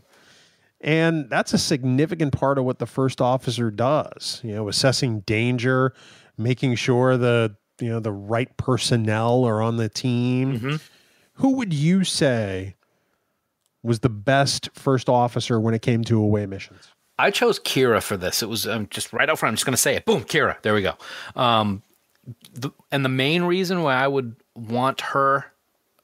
And that's a significant part of what the first officer does. You know, assessing danger, making sure the you know the right personnel are on the team. Who would you say was the best first officer when it came to away missions? I chose Kira for this. It was um, just right out front. I'm just going to say it. Boom, Kira. There we go. Um, the, and the main reason why I would want her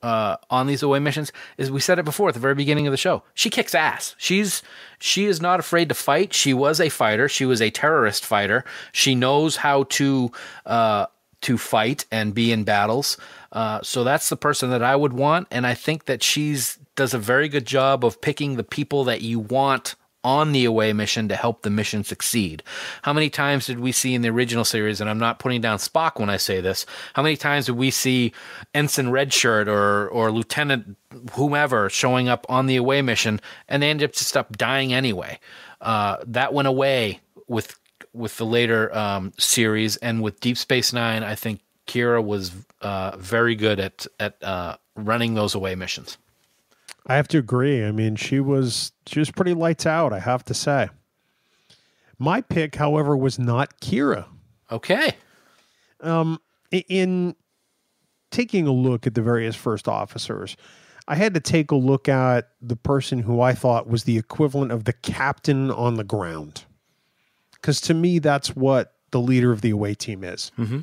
uh, on these away missions is we said it before at the very beginning of the show. She kicks ass. She's she is not afraid to fight. She was a fighter. She was a terrorist fighter. She knows how to uh, to fight and be in battles. Uh, so that's the person that I would want, and I think that she's does a very good job of picking the people that you want on the away mission to help the mission succeed. How many times did we see in the original series, and I'm not putting down Spock when I say this, how many times did we see Ensign Redshirt or, or Lieutenant whomever showing up on the away mission and they ended up just up dying anyway? Uh, that went away with with the later um, series and with Deep Space Nine. I think Kira was uh, very good at at uh, running those away missions. I have to agree. I mean, she was she was pretty lights out, I have to say. My pick, however, was not Kira. Okay. I- in taking a look at the various first officers, I had to take a look at the person who I thought was the equivalent of the captain on the ground. Because to me, that's what the leader of the away team is. Mm-hmm.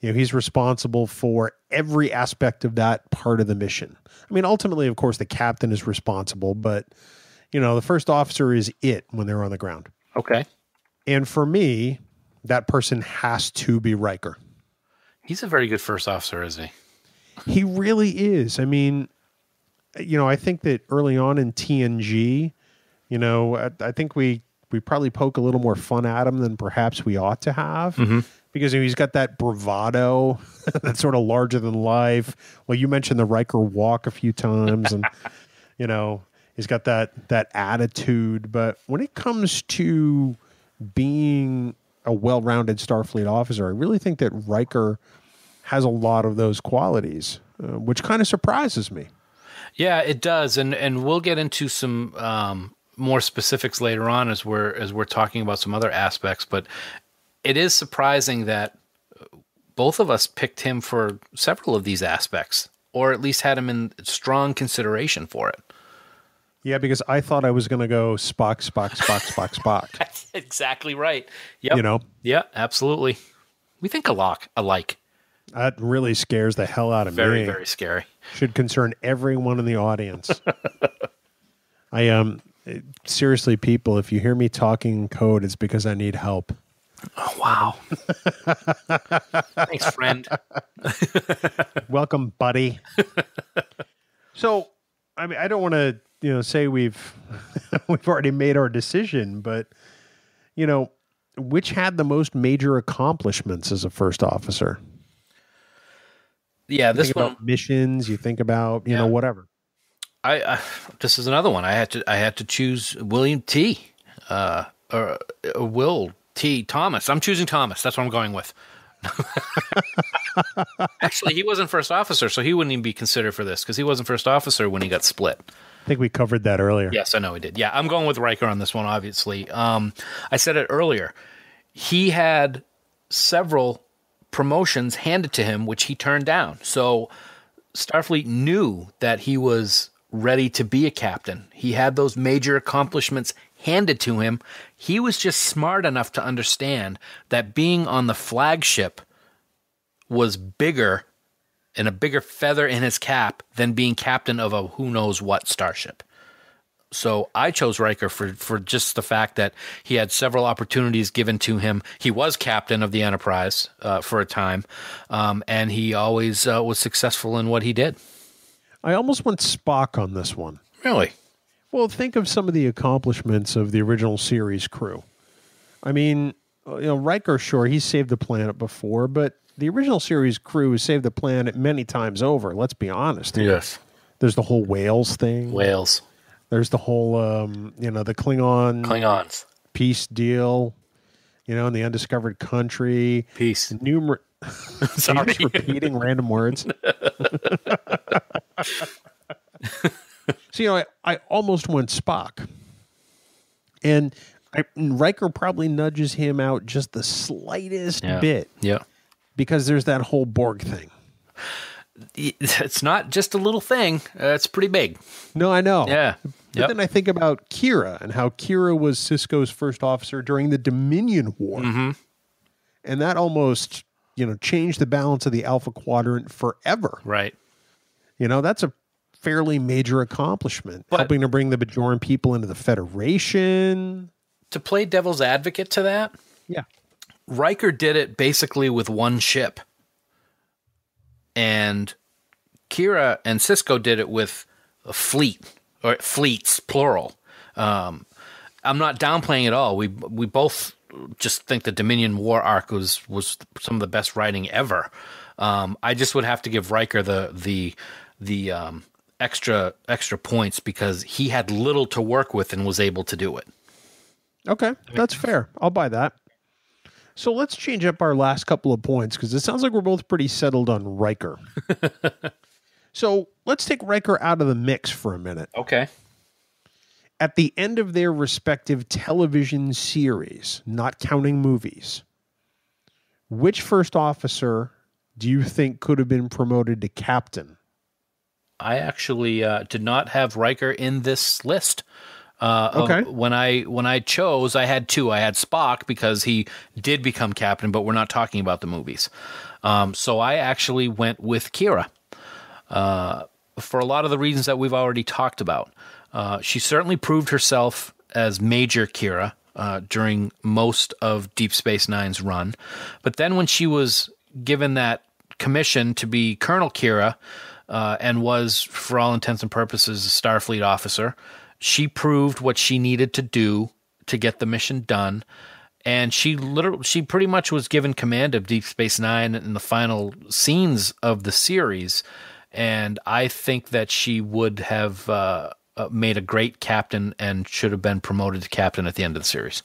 You know, he's responsible for every aspect of that part of the mission. I mean, ultimately, of course, the captain is responsible, but you know, the first officer is it when they're on the ground. Okay. And for me, that person has to be Riker. He's a very good first officer, isn't he? He really is. I mean, you know, I think that early on in TNG, you know, I, I think we we probably poke a little more fun at him than perhaps we ought to have because he's got that bravado that's sort of larger than life. Well, you mentioned the Riker walk a few times, and you know, he's got that that attitude. But when it comes to being a well-rounded Starfleet officer, I really think that Riker has a lot of those qualities, uh, which kind of surprises me. Yeah, it does, and and we'll get into some um, more specifics later on as we're as we're talking about some other aspects. But it is surprising that both of us picked him for several of these aspects, or at least had him in strong consideration for it. Yeah, because I thought I was going to go Spock, Spock, Spock, Spock, Spock. That's exactly right. Yep. You know, Yeah, absolutely. We think alike. Alike. that really scares the hell out of Very, me. very very scary. Should concern everyone in the audience. I um seriously, people, if you hear me talking code, it's because I need help. Oh wow. Thanks, friend. Welcome, buddy. So, I mean, I don't want to, you know, say we've we've already made our decision, but you know, which had the most major accomplishments as a first officer? Yeah, this one missions. You think about, you know, whatever. I, I this is another one. I had to I had to choose William T. Uh, or uh, Will T. Thomas. I'm choosing Thomas. That's what I'm going with. Actually, he wasn't first officer, so he wouldn't even be considered for this because he wasn't first officer when he got split. I think we covered that earlier. Yes, I know we did. Yeah, I'm going with Riker on this one. Obviously, um, I said it earlier. He had several promotions handed to him, which he turned down. So Starfleet knew that he was ready to be a captain. He had those major accomplishments handed to him. He was just smart enough to understand that being on the flagship was bigger and a bigger feather in his cap than being captain of a who knows what starship. So I chose Riker for, for just the fact that he had several opportunities given to him. He was captain of the Enterprise uh, for a time, um, and he always uh, was successful in what he did. I almost went Spock on this one. Really? Well, think of some of the accomplishments of the original series crew. I mean, uh, you know, Riker, sure, he saved the planet before, but the original series crew has saved the planet many times over. Let's be honest. Yes. There's the whole whales thing. Whales. There's the whole, um, you know, the Klingon Klingons. peace deal. You know, in the undiscovered country. Peace. Numerous. Sorry. Just repeating random words. so you know, I, I almost went Spock, and I, Riker probably nudges him out just the slightest Yeah. bit Yeah. because there's that whole Borg thing. It's not just a little thing. Uh, it's pretty big. No, I know. Yeah. But Yep. then I think about Kira and how Kira was Sisko's first officer during the Dominion War, Mm-hmm. and that almost you know change the balance of the Alpha Quadrant forever. Right. You know, that's a fairly major accomplishment, But- helping to bring the Bajoran people into the Federation. To play devil's advocate to that, Yeah. Riker did it basically with one ship. And Kira and Sisko did it with a fleet or fleets plural. Um, I'm not downplaying at all. We we both just think the Dominion War arc was was some of the best writing ever. Um, I just would have to give Riker the the the um, extra extra points because he had little to work with and was able to do it. Okay, that's fair. I'll buy that. So let's change up our last couple of points because it sounds like we're both pretty settled on Riker. so let's take Riker out of the mix for a minute. Okay. At the end of their respective television series, not counting movies, which first officer do you think could have been promoted to captain? I actually uh, did not have Riker in this list. Uh, Okay. when I when I chose, I had two. I had Spock because he did become captain, but we're not talking about the movies. Um, so I actually went with Kira uh, for a lot of the reasons that we've already talked about. Uh, she certainly proved herself as Major Kira uh, during most of Deep Space Nine's run, but then when she was given that commission to be Colonel Kira uh, and was, for all intents and purposes, a Starfleet officer, she proved what she needed to do to get the mission done. And she literally, she pretty much was given command of Deep Space Nine in the final scenes of the series. And I think that she would have uh, made a great captain and should have been promoted to captain at the end of the series.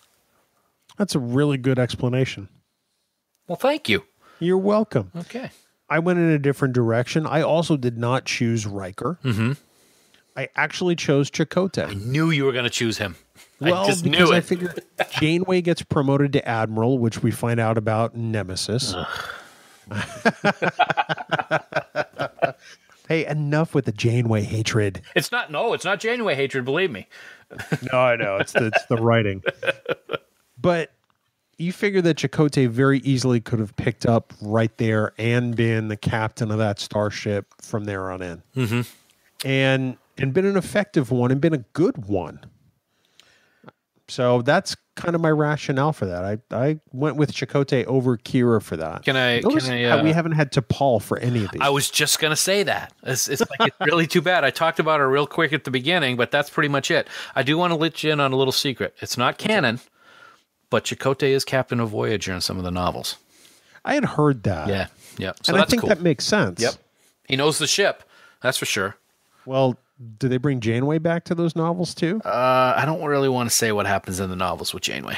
That's a really good explanation. Well, thank you. You're welcome. Okay. I went in a different direction. I also did not choose Riker. Mm-hmm. I actually chose Chakotay. I knew you were going to choose him. Well, I just because I figured Janeway gets promoted to admiral, which we find out about Nemesis. hey, enough with the Janeway hatred. It's not, no, it's not Janeway hatred, believe me. No, I know it's the, it's the writing, but you figure that Chakotay very easily could have picked up right there and been the captain of that starship from there on in, mm-hmm. and and been an effective one and been a good one. So that's kind of my rationale for that. I, I went with Chakotay over Kira for that. Can I? Notice can I uh, we haven't had T'Pol for any of these. I was just gonna say that. It's, it's like it's really too bad. I talked about her real quick at the beginning, but that's pretty much it. I do want to let you in on a little secret. It's not canon, but Chakotay is captain of Voyager in some of the novels. I had heard that. Yeah, yeah. So and I think cool. that makes sense. Yep. He knows the ship. That's for sure. Well, do they bring Janeway back to those novels too? Uh, I don't really want to say what happens in the novels with Janeway,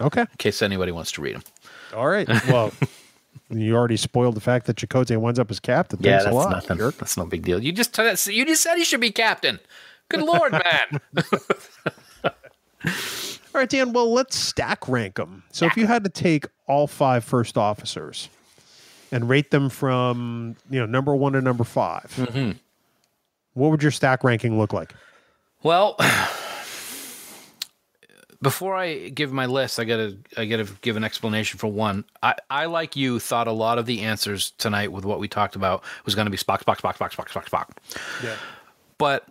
Okay. in case anybody wants to read them. All right. Well, you already spoiled the fact that Chakotay winds up as captain. Thanks a lot. nothing. jerk. That's no big deal. You just you just said he should be captain. Good lord, man. All right, Dan. Well, let's stack rank them. So if you had to take all five first officers and rate them from you know number one to number 5 Mm-hmm. What would your stack ranking look like? Well, before I give my list, I gotta I gotta give an explanation for one. I, I like you thought a lot of the answers tonight with what we talked about was going to be Spock, Spock, Spock, Spock, Spock, Spock, Spock. Yeah. But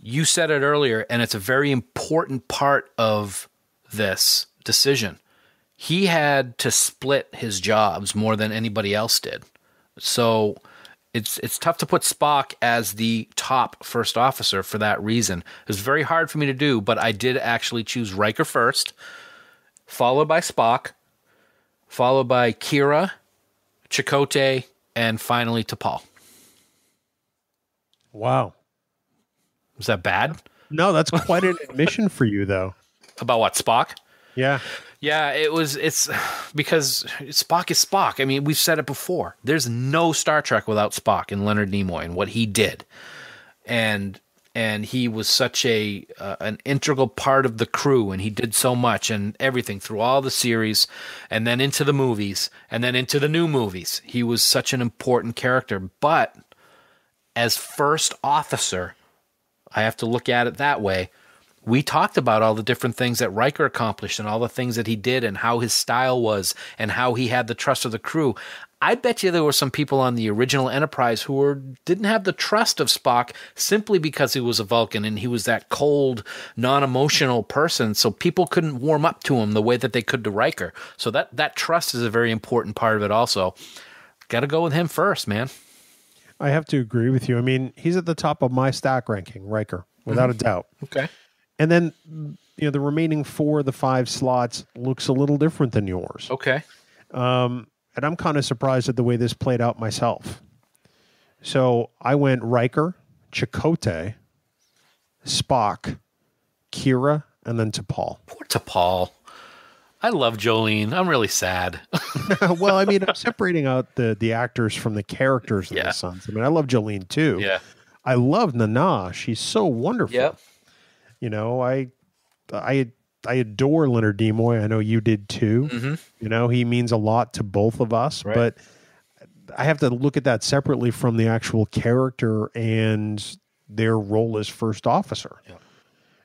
you said it earlier, and it's a very important part of this decision. He had to split his jobs more than anybody else did. So it's it's tough to put Spock as the top first officer for that reason. It was very hard for me to do, but I did actually choose Riker first, followed by Spock, followed by Kira, Chakotay, and finally T'Pol. Wow. Was that bad? No, that's quite an admission for you, though. About what, Spock? Yeah. Yeah, it was. It's because Spock is Spock. I mean, we've said it before. There's no Star Trek without Spock and Leonard Nimoy and what he did, and and he was such a uh, an integral part of the crew, and he did so much and everything through all the series, and then into the movies, and then into the new movies. He was such an important character, but as first officer, I have to look at it that way we talked about all the different things that Riker accomplished and all the things that he did and how his style was and how he had the trust of the crew. I bet you there were some people on the original Enterprise who were didn't have the trust of Spock simply because he was a Vulcan and he was that cold, non-emotional person. So people couldn't warm up to him the way that they could to Riker. So that that trust is a very important part of it. Also, got to go with him first, man. I have to agree with you. I mean, he's at the top of my stack ranking, Riker, without mm-hmm. a doubt. Okay. And then, you know, the remaining four of the five slots looks a little different than yours. Okay. Um, and I'm kind of surprised at the way this played out myself. So I went Riker, Chakotay, Spock, Kira, and then T'Pol. Poor T'Pol. I love Jolene. I'm really sad. well, I mean, I'm separating out the the actors from the characters in Yeah. the Sons. I mean, I love Jolene too. Yeah. I love Nana. She's so wonderful. Yep. You know, I I I adore Leonard Nimoy. I know you did too. Mm-hmm. You know, he means a lot to both of us, Right. but I have to look at that separately from the actual character and their role as first officer. Yeah.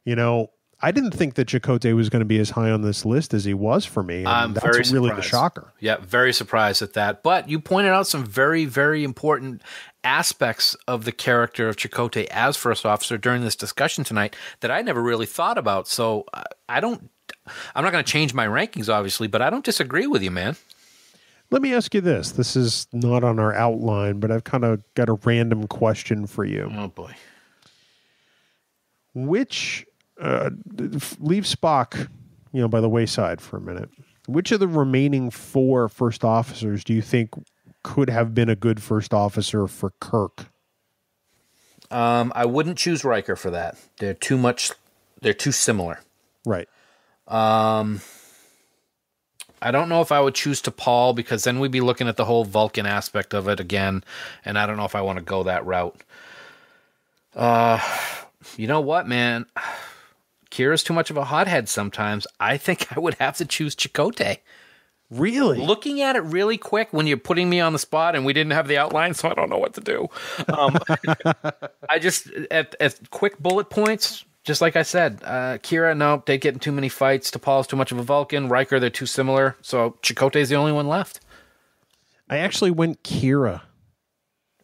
You know, I didn't think that Chakotay was going to be as high on this list as he was for me. And I'm that's very really surprised. the shocker. Yeah, very surprised at that. But you pointed out some very, very important aspects of the character of Chakotay as first officer during this discussion tonight that I never really thought about. So I- I don't. I'm not going to change my rankings, obviously, but I don't disagree with you, man. Let me ask you this. This is not on our outline, but I've kind of got a random question for you. Oh boy. Which uh, leave Spock, you know, by the wayside for a minute. Which of the remaining four first officers do you think could have been a good first officer for Kirk? Um, I wouldn't choose Riker for that. They're too much. They're too similar. Right. Um, I don't know if I would choose T'Pol because then we'd be looking at the whole Vulcan aspect of it again, and I don't know if I want to go that route. Uh, you know what, man? Kira's too much of a hothead sometimes. I think I would have to choose Chakotay. Really? Looking at it really quick when you're putting me on the spot and we didn't have the outline, so I don't know what to do. Um, I just at at quick bullet points, just like I said, uh, Kira, no, they get in too many fights. T'Pol's too much of a Vulcan. Riker, they're too similar. So Chakotay's the only one left. I actually went Kira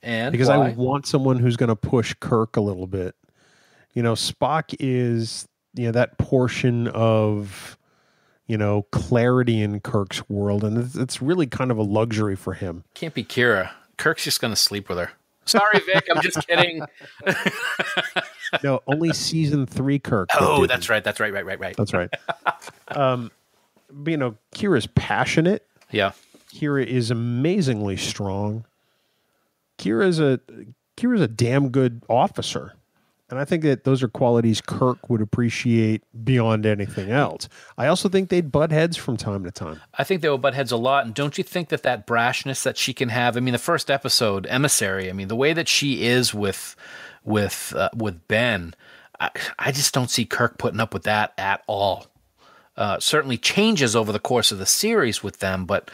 And because why? I want someone who's going to push Kirk a little bit. You know, Spock is you know that portion of you know clarity in Kirk's world, and it's, it's really kind of a luxury for him. Can't be Kira. Kirk's just going to sleep with her. Sorry, Vic. I'm just kidding. No, only season three Kirk. Oh, didn't. that's right. That's right. Right. Right. Right. That's right. um, but, you know, Kira's passionate. Yeah. Kira is amazingly strong. Kira's a Kira's a damn good officer. And I think that those are qualities Kirk would appreciate beyond anything else. I also think they'd butt heads from time to time. I think they will butt heads a lot. And don't you think that that brashness that she can have? I mean, the first episode, emissary. I mean, the way that she is with with uh, with Ben, I, I just don't see Kirk putting up with that at all. Uh, certainly changes over the course of the series with them, but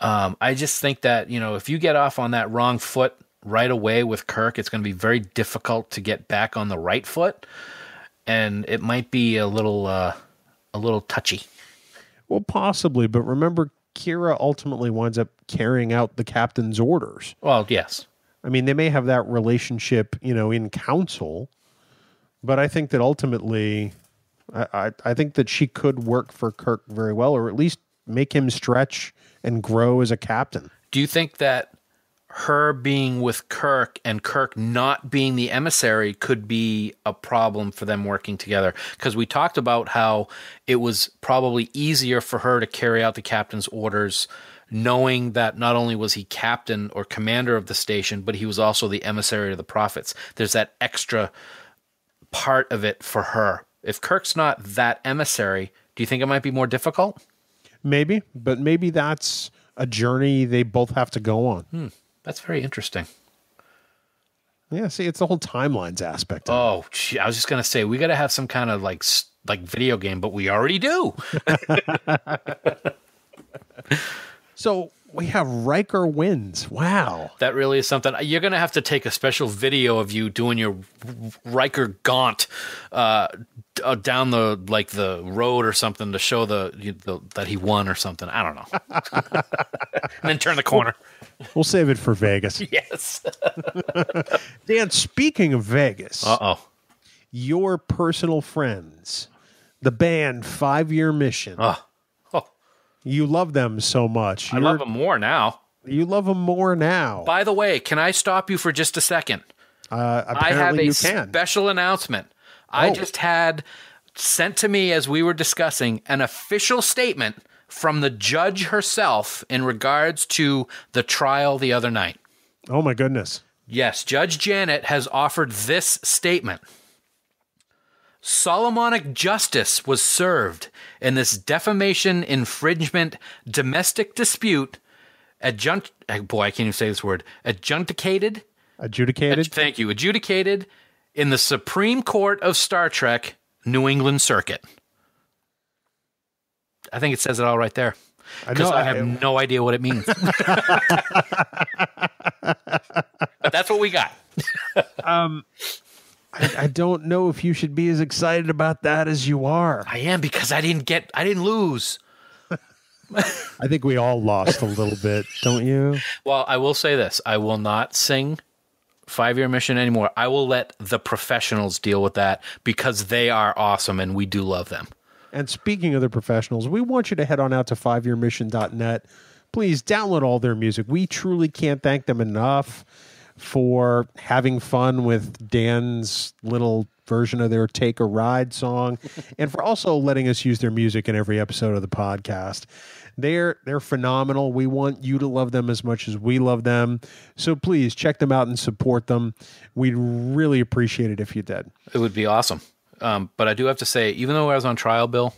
um, I just think that you know if you get off on that wrong foot right away with Kirk, it's going to be very difficult to get back on the right foot, and it might be a little uh, a little touchy. Well, possibly, but remember, Kira ultimately winds up carrying out the captain's orders. Well, yes. I mean, they may have that relationship, you know, in council, but I think that ultimately, I, I, I think that she could work for Kirk very well, or at least make him stretch and grow as a captain. Do you think that her being with Kirk and Kirk not being the emissary could be a problem for them working together? Because we talked about how it was probably easier for her to carry out the captain's orders, knowing that not only was he captain or commander of the station, but he was also the emissary to the prophets. There's that extra part of it for her. If Kirk's not that emissary, do you think it might be more difficult? Maybe, but maybe that's a journey they both have to go on. Hmm. That's very interesting. Yeah, see, it's the whole timelines aspect. Of. Oh, gee, I was just gonna say we got to have some kind of like like video game, but we already do. So we have Riker wins. Wow. That really is something. You're gonna have to take a special video of you doing your Riker gaunt uh, uh, down the like the road or something to show the, the that he won or something. I don't know. and then turn the corner. We'll save it for Vegas. Yes. Dan, speaking of Vegas, Uh oh. your personal friends, the band Five Year Mission. Oh. You love them so much. I You're- love them more now. You love them more now. By the way, can I stop you for just a second? Uh, I have a special announcement. I Oh. just had sent to me as we were discussing an official statement from the judge herself in regards to the trial the other night. oh my goodness. Yes, Judge Janet has offered this statement. Solomonic justice was served in this defamation infringement domestic dispute adjunct eh, boy I can't even say this word adjudicated Adjudicated. Thank you. Adjudicated in the Supreme Court of Star Trek, New England Circuit. I think it says it all right there. I Because know, I have I- no idea what it means. but that's what we got. I, I don't know if you should be as excited about that as you are. I am because I didn't get, I didn't lose. I think we all lost a little bit, don't you? Well, I will say this I will not sing Five Year Mission anymore. I will let the professionals deal with that because they are awesome and we do love them. And speaking of the professionals, we want you to head on out to fiveyearmission.net. Please download all their music. We truly can't thank them enough for having fun with Dan's little version of their Take a Ride song and for also letting us use their music in every episode of the podcast. They're they're phenomenal. We want you to love them as much as we love them. So please check them out and support them. We'd really appreciate it if you did. It would be awesome. Um, but I do have to say, even though I was on trial, Bill,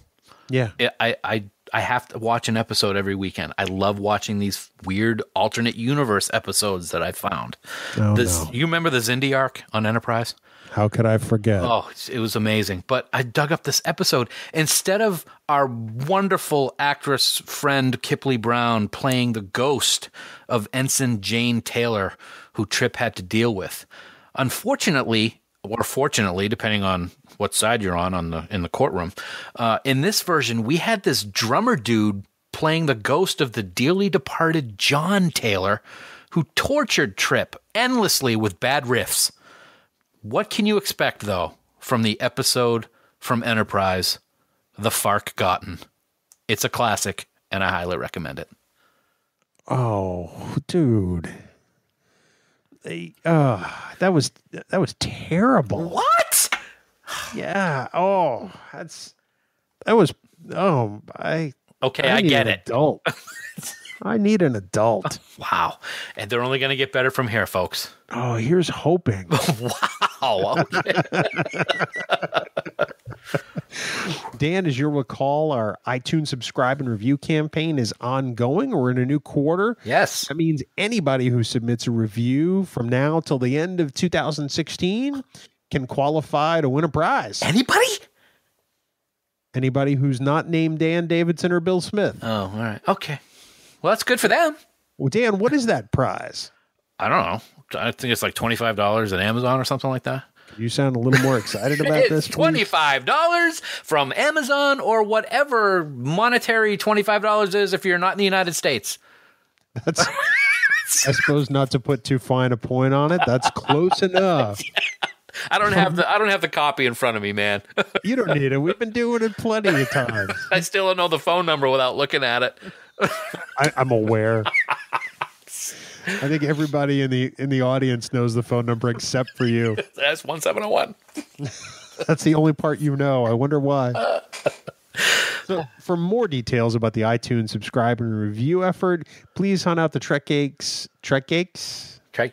Yeah. it, I, I I have to watch an episode every weekend. I love watching these weird alternate universe episodes that I found. Oh, this, no. You remember the Xindi arc on Enterprise? How could I forget? Oh, it was amazing. But I dug up this episode. Instead of our wonderful actress friend Kipleigh Brown playing the ghost of Ensign Jane Taylor, who Trip had to deal with, unfortunately, or fortunately, depending on what side you're on on the in the courtroom, uh, in this version, we had this drummer dude playing the ghost of the dearly departed John Taylor, who tortured Trip endlessly with bad riffs. What can you expect, though, from the episode from Enterprise, The Fark Gotten. It's a classic, and I highly recommend it. Oh, dude. They, uh, that was that was terrible. What? Yeah. Oh, that's that was. Oh, I. Okay, I, need get it. Adult. I need an adult. Wow. And they're only going to get better from here, folks. Oh, here's hoping. wow. Okay. Dan, as you'll recall, our iTunes subscribe and review campaign is ongoing. We're in a new quarter. yes. That means anybody who submits a review from now till the end of 2016 can qualify to win a prize. Anybody? Anybody who's not named Dan Davidson or Bill Smith. Oh, all right. Okay. Well, that's good for them. Well, Dan, what is that prize? I don't know. I think it's like $25 at Amazon or something like that. You sound a little more excited about it's this. please? twenty-five dollars from Amazon or whatever monetary twenty-five dollars is if you're not in the United States. That's, I suppose not to put too fine a point on it. That's close enough. I don't have the I don't have the copy in front of me, man. You don't need it. We've been doing it plenty of times. I still don't know the phone number without looking at it. I, I'm aware. I think everybody in the in the audience knows the phone number except for you. That's one seven zero one. That's the only part you know. I wonder why. So, for more details about the iTunes subscribe and review effort, please hunt out the Trek Geeks. Trek? Try,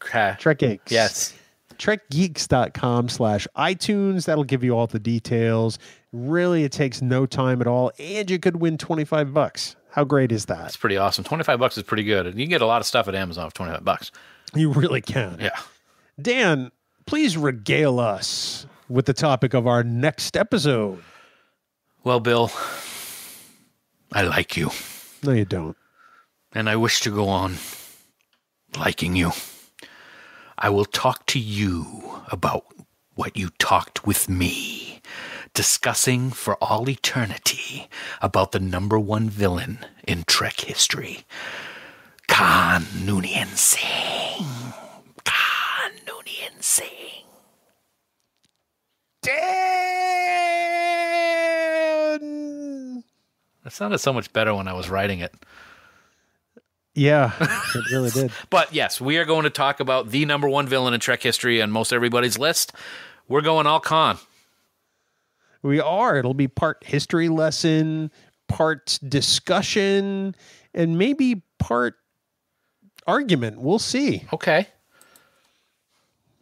try, Trek Geeks. Yes. trekgeeks.com slash itunes that'll give you all the details really it takes no time at all and you could win 25 bucks how great is that That's pretty awesome. Twenty five bucks is pretty good. And you can get a lot of stuff at Amazon for twenty five bucks. you really can Yeah. dan please regale us with the topic of our next episode Well, Bill, I like you. no you don't and I wish to go on liking you. I will talk to you about what you talked with me, discussing for all eternity about the number one villain in Trek history, Khan Noonien Singh. Khan Noonien Singh. dan That sounded so much better when I was writing it. Yeah it really did But yes, we are going to talk about the number one villain in Trek history on most everybody's list. We're going all con. We are. It'll be part history lesson, part discussion, and maybe part argument. We'll see. Okay.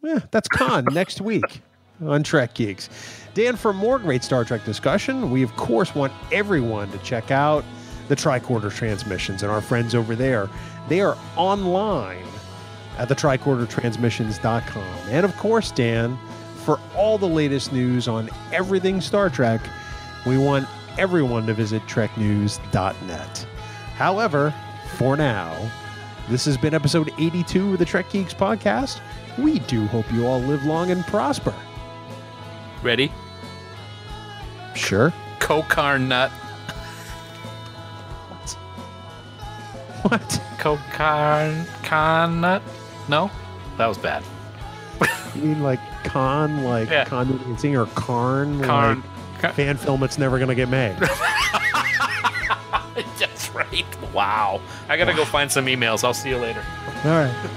Yeah, that's con next week on Trek Geeks. Dan, for more great Star Trek discussion, we of course want everyone to check out the Tricorder Transmissions and our friends over there. They are online at the tricordertransmissions.com. And of course, Dan, for all the latest news on everything Star Trek, we want everyone to visit treknews.net. However, for now, this has been episode 82 of the Trek Geeks podcast. We do hope you all live long and prosper. Ready? Sure. Kokar What? Kokar con nut? No? That was bad. You mean like con, like Yeah. condolencing, or carn, Karn. like fan film that's never going to get made? That's right. Wow. I gotta go find some emails. I'll see you later. All right.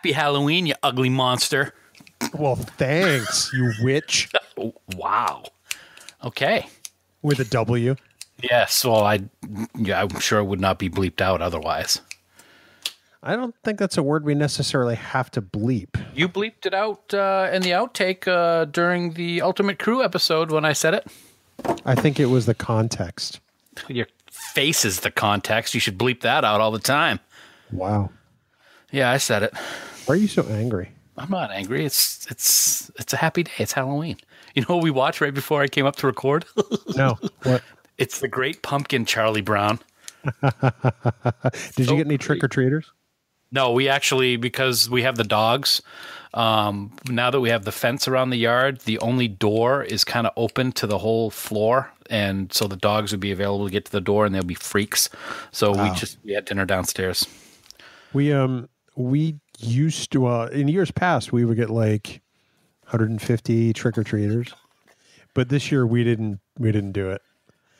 Happy Halloween, you ugly monster. Well, thanks, you witch. Wow. Okay. With a W. Yes. Well, I. Yeah, I'm sure it would not be bleeped out otherwise. I don't think that's a word we necessarily have to bleep. You bleeped it out uh, in the outtake uh, during the Ultimate Crew episode when I said it. I think it was the context. You're face is the context. You should bleep that out all the time. Wow. Yeah, I said it. Why are you so angry? I'm not angry. It's it's it's a happy day. It's Halloween. You know what we watched right before I came up to record? No. What? it's the Great Pumpkin, Charlie Brown. Did So you get any trick or treaters? No, we actually because we have the dogs. Um, now that we have the fence around the yard, the only door is kind of open to the whole floor, and so the dogs would be available to get to the door, and they'll be freaks. So we just we had dinner downstairs. We um we used to uh in years past we would get like 150 trick or treaters, but this year we didn't we didn't do it.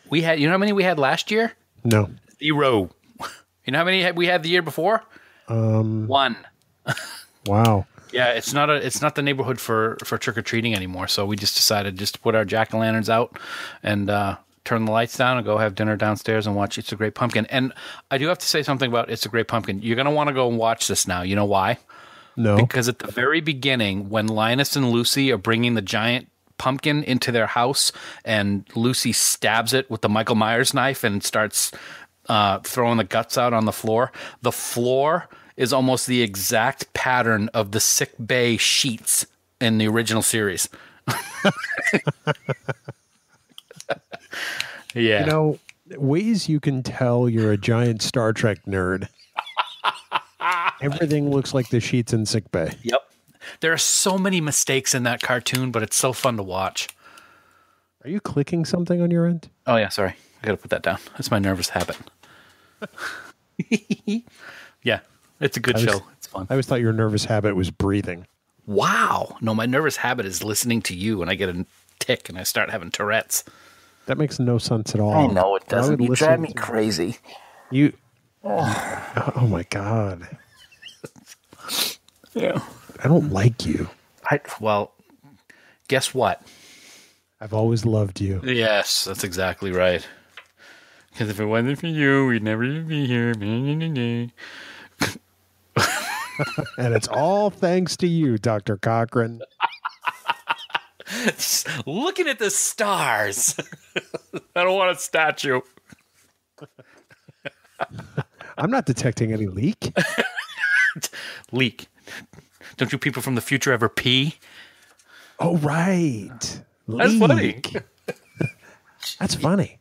We had you know how many we had last year? No. Zero. You know how many we had the year before? Um, One. Wow. Yeah, it's not a it's not the neighborhood for for trick or treating anymore. So we just decided just to put our jack o' lanterns out and uh, turn the lights down and go have dinner downstairs and watch It's a Great Pumpkin. And I do have to say something about It's a Great Pumpkin. You're gonna want to go and watch this now. You know why? No. Because at the very beginning, when Linus and Lucy are bringing the giant pumpkin into their house, and Lucy stabs it with the Michael Myers knife and starts uh, throwing the guts out on the floor, the floor is almost the exact pattern of the sick bay sheets in the original series. yeah. You know, ways you can tell you're a giant Star Trek nerd. Everything looks like the sheets in sick bay. Yep. There are so many mistakes in that cartoon, but it's so fun to watch. Are you clicking something on your end? Oh yeah, sorry. I gotta put that down. That's my nervous habit. yeah, it's a good was- show. It's fun. I always thought your nervous habit was breathing. Wow. No, my nervous habit is listening to you, and I get a tick, and I start having Tourette's. That makes no sense at all. I know it doesn't. You drive me to- crazy. You. Oh my god! Yeah. I don't like you. I, well, guess what? I've always loved you. Yes, that's exactly right. Because if it wasn't for you, we'd never even be here. And it's all thanks to you, Dr. Cochrane. Looking at the stars. I don't want a statue. I'm not detecting any leak. Leak. Don't you people from the future ever pee? Oh, right. That's funny. That's funny.